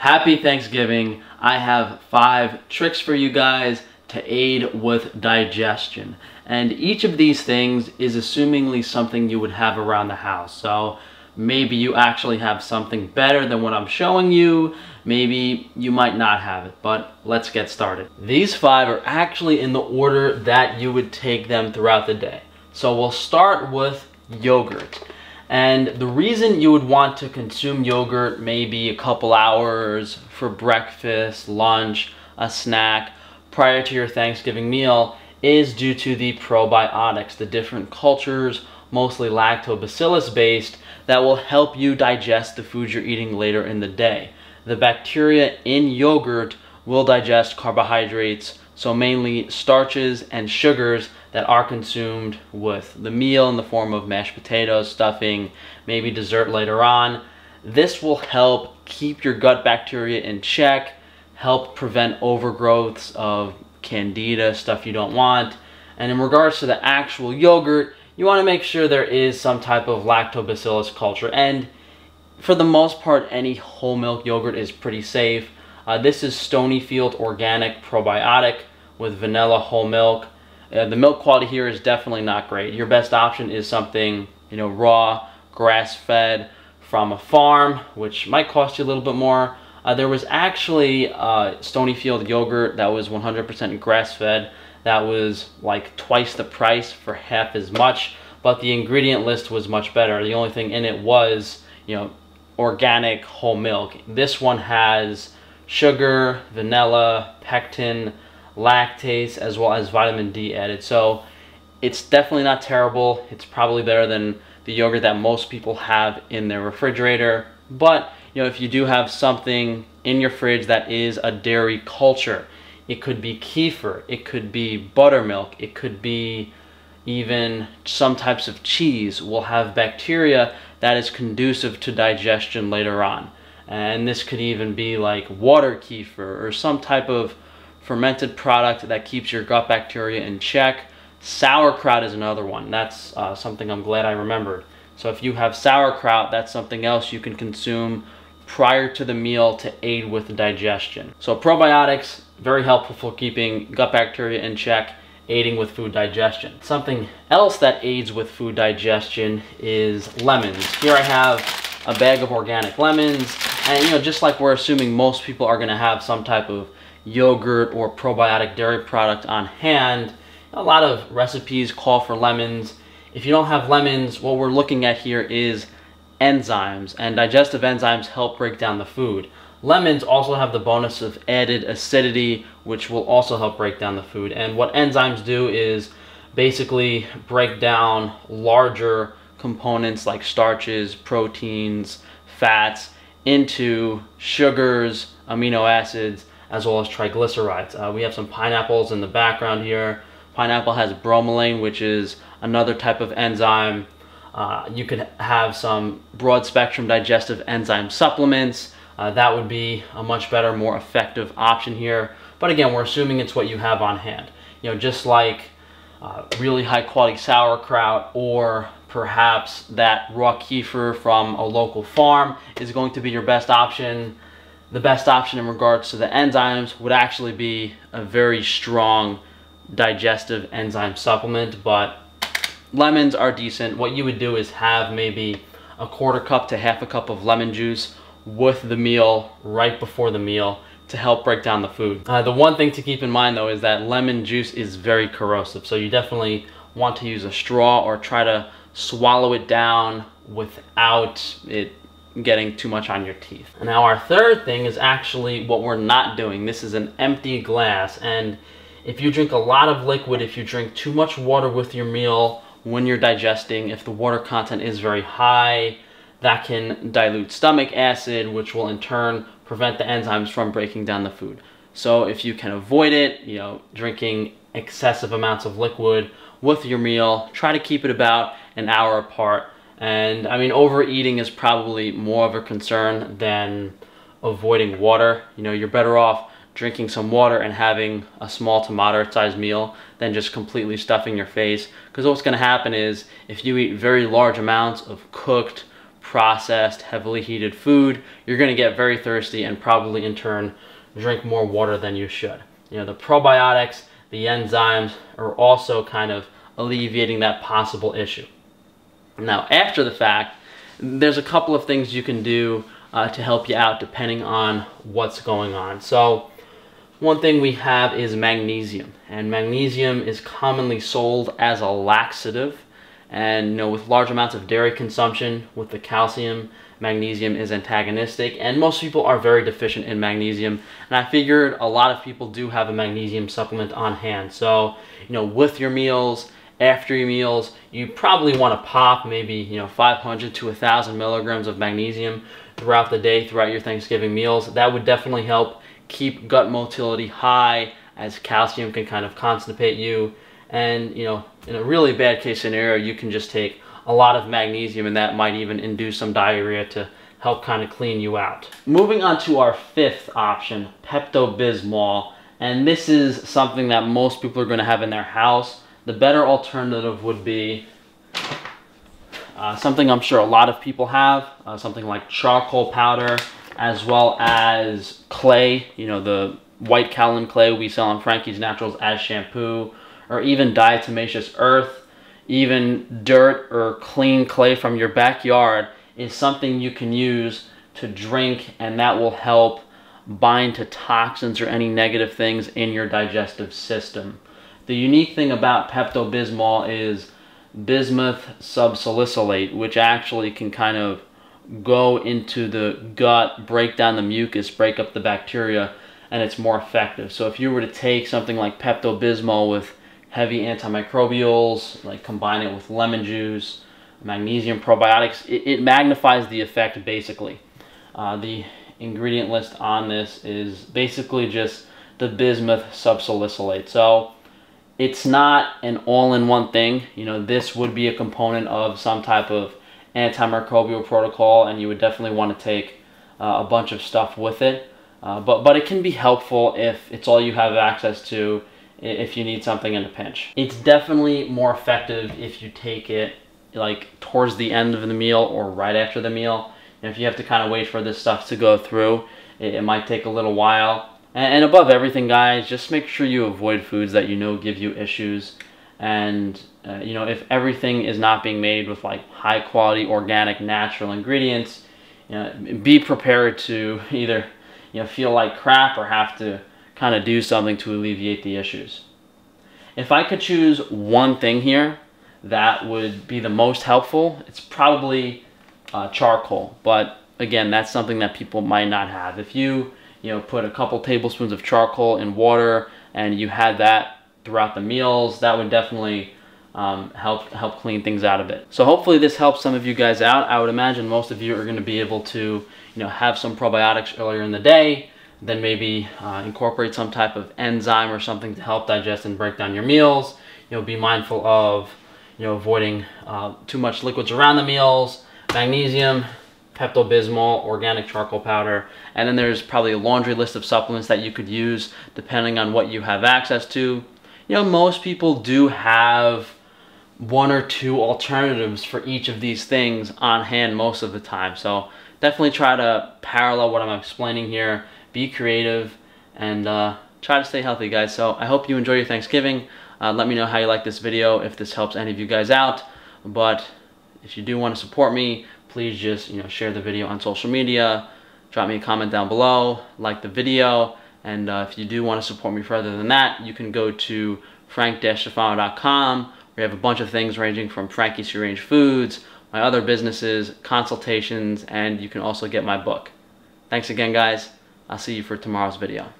Happy Thanksgiving. I have five tricks for you guys to aid with digestion. And each of these things is assumingly something you would have around the house. So maybe you actually have something better than what I'm showing you. Maybe you might not have it, but let's get started. These five are actually in the order that you would take them throughout the day. So we'll start with yogurt. And the reason you would want to consume yogurt maybe a couple hours for breakfast, lunch, a snack prior to your Thanksgiving meal is due to the probiotics, the different cultures, mostly lactobacillus based, that will help you digest the food you're eating later in the day. The bacteria in yogurt will digest carbohydrates, so mainly starches and sugars that are consumed with the meal in the form of mashed potatoes, stuffing, maybe dessert later on. This will help keep your gut bacteria in check, help prevent overgrowths of candida, stuff you don't want. And in regards to the actual yogurt, you want to make sure there is some type of lactobacillus culture. And for the most part, any whole milk yogurt is pretty safe. Uh, this is Stonyfield Organic Probiotic with vanilla whole milk. Uh, the milk quality here is definitely not great. Your best option is something, you know, raw, grass-fed from a farm, which might cost you a little bit more. Uh, there was actually uh, Stonyfield yogurt that was 100% grass-fed. That was like twice the price for half as much, but the ingredient list was much better. The only thing in it was, you know, organic whole milk. This one has sugar, vanilla, pectin, lactase, as well as vitamin D added. So it's definitely not terrible. It's probably better than the yogurt that most people have in their refrigerator. But, you know, if you do have something in your fridge that is a dairy culture, it could be kefir, it could be buttermilk, it could be even some types of cheese will have bacteria that is conducive to digestion later on. And this could even be like water kefir or some type of fermented product that keeps your gut bacteria in check. Sauerkraut is another one. That's uh, something I'm glad I remembered. So if you have sauerkraut, that's something else you can consume prior to the meal to aid with digestion. So probiotics, very helpful for keeping gut bacteria in check, aiding with food digestion. Something else that aids with food digestion is lemons. Here I have a bag of organic lemons, and you know, just like we're assuming most people are gonna have some type of yogurt or probiotic dairy product on hand, a lot of recipes call for lemons. If you don't have lemons, what we're looking at here is enzymes, and digestive enzymes help break down the food. Lemons also have the bonus of added acidity, which will also help break down the food. And what enzymes do is basically break down larger components like starches, proteins, fats into sugars, amino acids, as well as triglycerides. Uh, we have some pineapples in the background here. Pineapple has bromelain, which is another type of enzyme. Uh, you could have some broad spectrum digestive enzyme supplements. Uh, that would be a much better, more effective option here. But again, we're assuming it's what you have on hand. You know, just like uh, really high quality sauerkraut or perhaps that raw kefir from a local farm is going to be your best option the best option in regards to the enzymes would actually be a very strong digestive enzyme supplement, but lemons are decent. What you would do is have maybe a quarter cup to half a cup of lemon juice with the meal right before the meal to help break down the food. Uh, the one thing to keep in mind though is that lemon juice is very corrosive, so you definitely want to use a straw or try to swallow it down without it getting too much on your teeth. Now our third thing is actually what we're not doing. This is an empty glass and if you drink a lot of liquid, if you drink too much water with your meal when you're digesting, if the water content is very high, that can dilute stomach acid, which will in turn prevent the enzymes from breaking down the food. So if you can avoid it, you know, drinking excessive amounts of liquid with your meal, try to keep it about an hour apart and I mean, overeating is probably more of a concern than avoiding water. You know, you're better off drinking some water and having a small to moderate sized meal than just completely stuffing your face. Because what's going to happen is if you eat very large amounts of cooked, processed, heavily heated food, you're going to get very thirsty and probably in turn drink more water than you should. You know, the probiotics, the enzymes are also kind of alleviating that possible issue. Now, after the fact, there's a couple of things you can do uh, to help you out depending on what's going on. So, one thing we have is magnesium, and magnesium is commonly sold as a laxative. And you know, with large amounts of dairy consumption, with the calcium, magnesium is antagonistic, and most people are very deficient in magnesium. And I figured a lot of people do have a magnesium supplement on hand. So, you know, with your meals, after your meals, you probably want to pop maybe, you know, 500 to 1,000 milligrams of magnesium throughout the day, throughout your Thanksgiving meals. That would definitely help keep gut motility high as calcium can kind of constipate you. And, you know, in a really bad case scenario, you can just take a lot of magnesium and that might even induce some diarrhea to help kind of clean you out. Moving on to our fifth option, Pepto-Bismol. And this is something that most people are going to have in their house. The better alternative would be uh, something I'm sure a lot of people have, uh, something like charcoal powder, as well as clay, you know, the white kaolin clay we sell on Frankie's Naturals as shampoo, or even diatomaceous earth, even dirt or clean clay from your backyard is something you can use to drink and that will help bind to toxins or any negative things in your digestive system. The unique thing about Pepto-Bismol is bismuth subsalicylate, which actually can kind of go into the gut, break down the mucus, break up the bacteria, and it's more effective. So if you were to take something like Pepto-Bismol with heavy antimicrobials, like combine it with lemon juice, magnesium probiotics, it, it magnifies the effect basically. Uh, the ingredient list on this is basically just the bismuth subsalicylate. So it's not an all-in-one thing. You know, this would be a component of some type of antimicrobial protocol, and you would definitely want to take uh, a bunch of stuff with it. Uh, but, but it can be helpful if it's all you have access to if you need something in a pinch. It's definitely more effective if you take it like towards the end of the meal or right after the meal. And if you have to kind of wait for this stuff to go through, it, it might take a little while. And, above everything, guys, just make sure you avoid foods that you know give you issues. And, uh, you know, if everything is not being made with like high quality, organic, natural ingredients, you know, be prepared to either, you know, feel like crap or have to kind of do something to alleviate the issues. If I could choose one thing here that would be the most helpful, it's probably uh, charcoal. But again, that's something that people might not have. If you you know, put a couple tablespoons of charcoal in water and you had that throughout the meals, that would definitely um, help help clean things out a bit. So hopefully this helps some of you guys out. I would imagine most of you are going to be able to, you know, have some probiotics earlier in the day, then maybe uh, incorporate some type of enzyme or something to help digest and break down your meals. You know, be mindful of, you know, avoiding uh, too much liquids around the meals, magnesium, Pepto-Bismol, organic charcoal powder, and then there's probably a laundry list of supplements that you could use depending on what you have access to. You know, most people do have one or two alternatives for each of these things on hand most of the time. So definitely try to parallel what I'm explaining here, be creative, and uh, try to stay healthy, guys. So I hope you enjoy your Thanksgiving. Uh, let me know how you like this video, if this helps any of you guys out. But if you do want to support me, please just you know share the video on social media drop me a comment down below like the video and uh, if you do want to support me further than that you can go to frank-tufano.com we have a bunch of things ranging from Frankie's Range Foods my other businesses consultations and you can also get my book. Thanks again guys. I'll see you for tomorrow's video